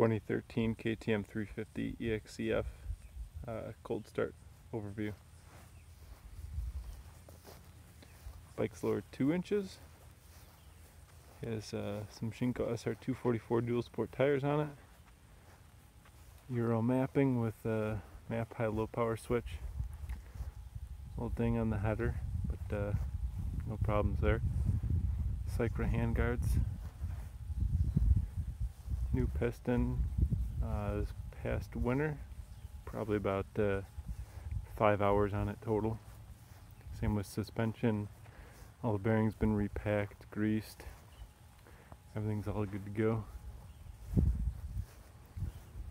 2013 KTM 350 EXCF uh, cold start overview. Bike's lowered 2 inches. Has uh, some Shinko SR244 dual sport tires on it. Euro mapping with a map high low power switch. Little ding on the header, but uh, no problems there. Cycra handguards new piston uh, this past winter. Probably about uh, five hours on it total. Same with suspension. All the bearings been repacked, greased. Everything's all good to go.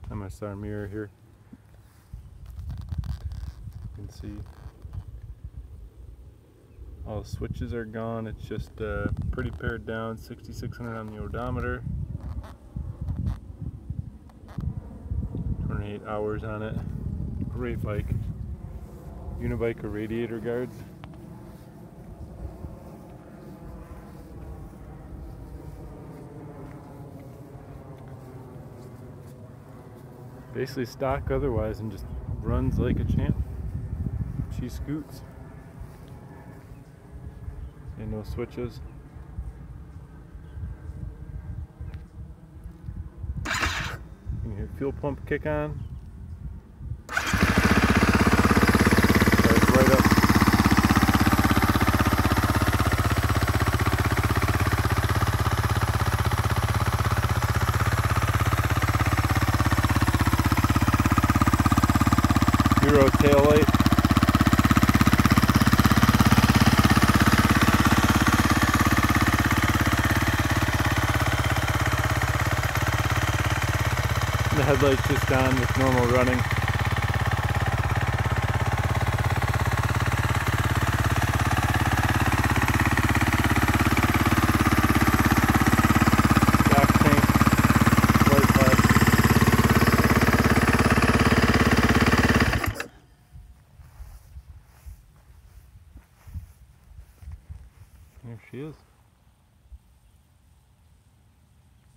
MSR mirror here. You can see all the switches are gone. It's just uh, pretty pared down, 6600 on the odometer. 28 hours on it. Great bike. Unabiker radiator guards. Basically stock otherwise and just runs like a champ. She scoots. And no switches. Fuel pump kick on. Euro tail light. The headlights just on with normal running. There she is.